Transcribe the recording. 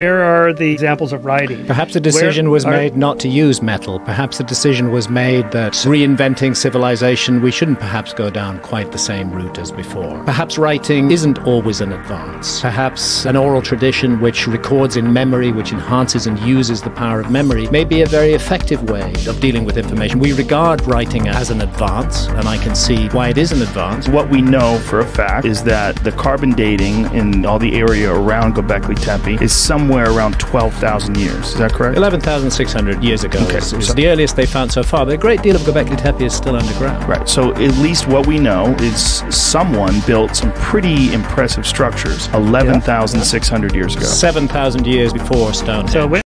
Where are the examples of writing? Perhaps a decision Where was are- made not to use metal. Perhaps a decision was made that reinventing civilization, we shouldn't perhaps go down quite the same route as before. Perhaps writing isn't always an advance. Perhaps an oral tradition which records in memory, which enhances and uses the power of memory, may be a very effective way of dealing with information. We regard writing as an advance, and I can see why it is an advance. What we know for a fact is that the carbon dating in all the area around Göbekli Tepe is somewhere around 12,000 years. Is that correct? 11,600 years ago Okay, is, is so- the earliest they found so far, but a great deal of Göbekli Tepe is still underground. Right. So at least what we know is someone built some pretty impressive structures 11,600 years ago. 7,000 years before Stonehenge. So when